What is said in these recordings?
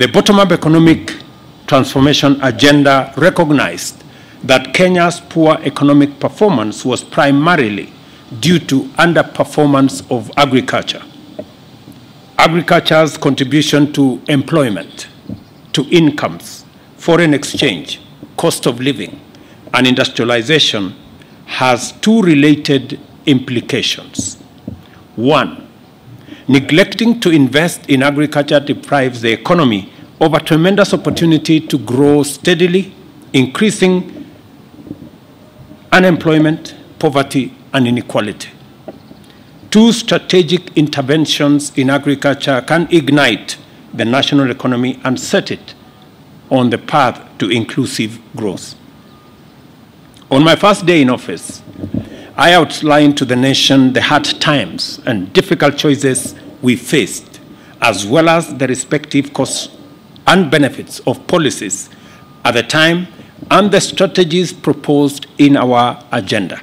The bottom-up economic transformation agenda recognized that Kenya's poor economic performance was primarily due to underperformance of agriculture. Agriculture's contribution to employment, to incomes, foreign exchange, cost of living, and industrialization has two related implications. One, neglecting to invest in agriculture deprives the economy of a tremendous opportunity to grow steadily, increasing unemployment, poverty, and inequality. Two strategic interventions in agriculture can ignite the national economy and set it on the path to inclusive growth. On my first day in office, I outlined to the nation the hard times and difficult choices we faced, as well as the respective costs and benefits of policies at the time and the strategies proposed in our agenda.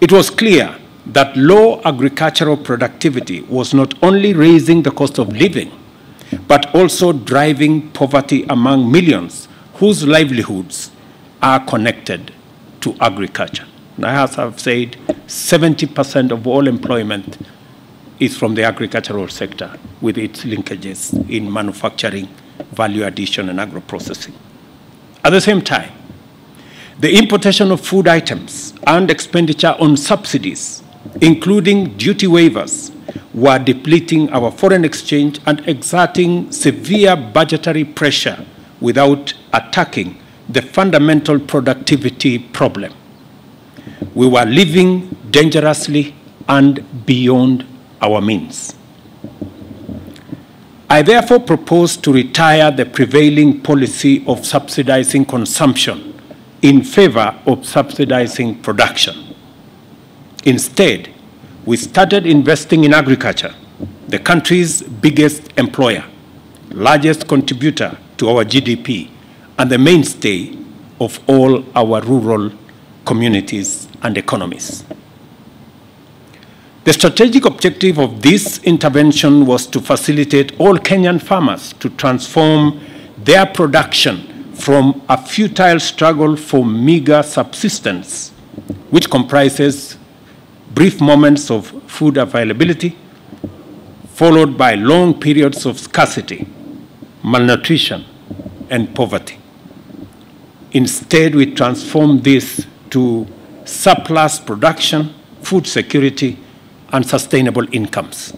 It was clear that low agricultural productivity was not only raising the cost of living, but also driving poverty among millions whose livelihoods are connected to agriculture. I've said, 70% of all employment is from the agricultural sector with its linkages in manufacturing, value addition, and agro-processing. At the same time, the importation of food items and expenditure on subsidies, including duty waivers, were depleting our foreign exchange and exerting severe budgetary pressure without attacking the fundamental productivity problem. We were living dangerously and beyond our means. I therefore propose to retire the prevailing policy of subsidizing consumption in favor of subsidizing production. Instead, we started investing in agriculture, the country's biggest employer, largest contributor to our GDP, and the mainstay of all our rural communities and economies. The strategic objective of this intervention was to facilitate all Kenyan farmers to transform their production from a futile struggle for meager subsistence, which comprises brief moments of food availability, followed by long periods of scarcity, malnutrition, and poverty. Instead, we transform this to surplus production, food security, and sustainable incomes.